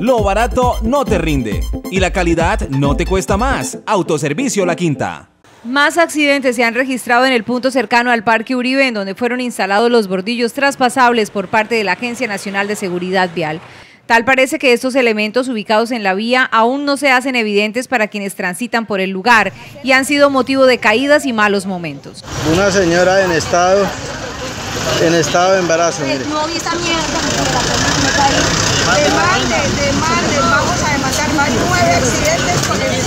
Lo barato no te rinde y la calidad no te cuesta más. Autoservicio La Quinta. Más accidentes se han registrado en el punto cercano al Parque Uribe, en donde fueron instalados los bordillos traspasables por parte de la Agencia Nacional de Seguridad Vial. Tal parece que estos elementos ubicados en la vía aún no se hacen evidentes para quienes transitan por el lugar y han sido motivo de caídas y malos momentos. Una señora en estado, en estado de embarazo. Mire. No vi esa mierda, me caí. De mal, de, de mal, de vamos a demandar más nueve accidentes con el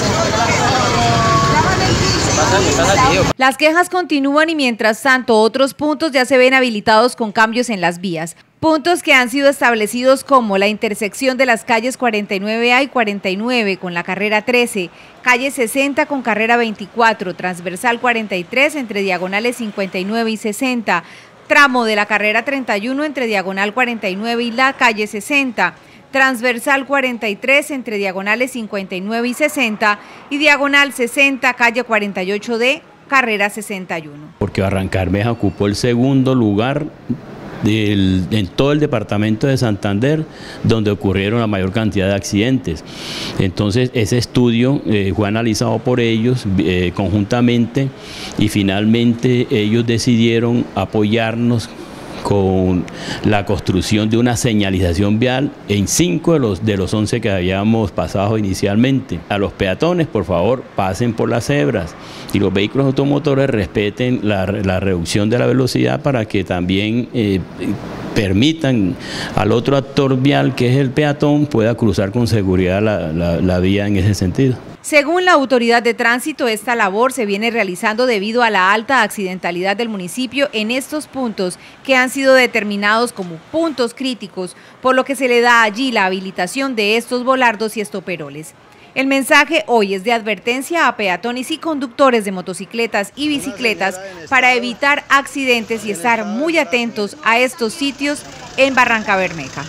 las quejas continúan y mientras tanto otros puntos ya se ven habilitados con cambios en las vías. Puntos que han sido establecidos como la intersección de las calles 49A y 49 con la carrera 13, calle 60 con carrera 24, transversal 43 entre diagonales 59 y 60, tramo de la carrera 31 entre diagonal 49 y la calle 60, transversal 43 entre diagonales 59 y 60 y diagonal 60, calle 48D, carrera 61. Porque Barrancarmeja ocupó el segundo lugar en todo el departamento de Santander, donde ocurrieron la mayor cantidad de accidentes. Entonces, ese estudio eh, fue analizado por ellos eh, conjuntamente y finalmente ellos decidieron apoyarnos con la construcción de una señalización vial en cinco de los, de los 11 que habíamos pasado inicialmente. A los peatones, por favor, pasen por las cebras y los vehículos automotores respeten la, reducción de la velocidad para que también eh, permitan al otro actor vial, que es el peatón, pueda cruzar con seguridad la vía en ese sentido. Según la autoridad de tránsito, esta labor se viene realizando debido a la alta accidentalidad del municipio en estos puntos que han sido determinados como puntos críticos, por lo que se le da allí la habilitación de estos volardos y estoperoles. El mensaje hoy es de advertencia a peatones y conductores de motocicletas y bicicletas para evitar accidentes y estar muy atentos a estos sitios en Barranca Bermeja.